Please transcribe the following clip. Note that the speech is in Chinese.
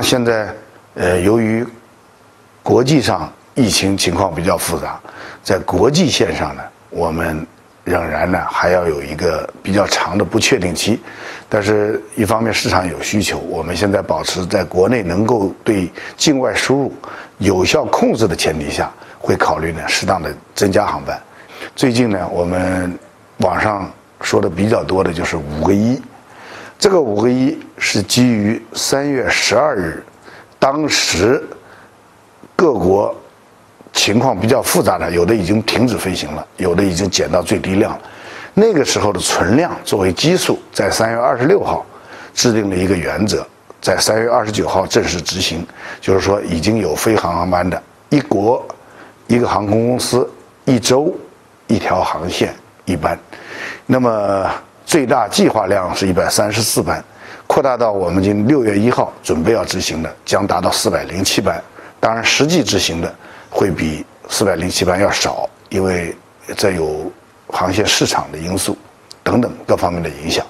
现在，呃，由于国际上疫情情况比较复杂，在国际线上呢，我们仍然呢还要有一个比较长的不确定期。但是，一方面市场有需求，我们现在保持在国内能够对境外输入有效控制的前提下，会考虑呢适当的增加航班。最近呢，我们网上说的比较多的就是五个一。这个五个一是基于三月十二日，当时各国情况比较复杂的，有的已经停止飞行了，有的已经减到最低量了。那个时候的存量作为基数，在三月二十六号制定了一个原则，在三月二十九号正式执行，就是说已经有飞航航班的，一国一个航空公司一周一条航线一班，那么。最大计划量是一百三十四班，扩大到我们今六月一号准备要执行的，将达到四百零七班。当然，实际执行的会比四百零七班要少，因为这有航线市场的因素等等各方面的影响。